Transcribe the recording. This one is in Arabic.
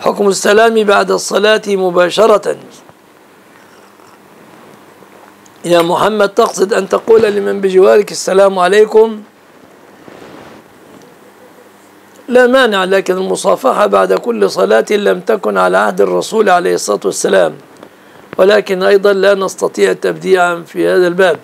حكم السلام بعد الصلاة مباشرة. يا محمد تقصد أن تقول لمن بجوارك السلام عليكم؟ لا مانع لكن المصافحة بعد كل صلاة لم تكن على عهد الرسول عليه الصلاة والسلام ولكن أيضا لا نستطيع تبديعا في هذا الباب.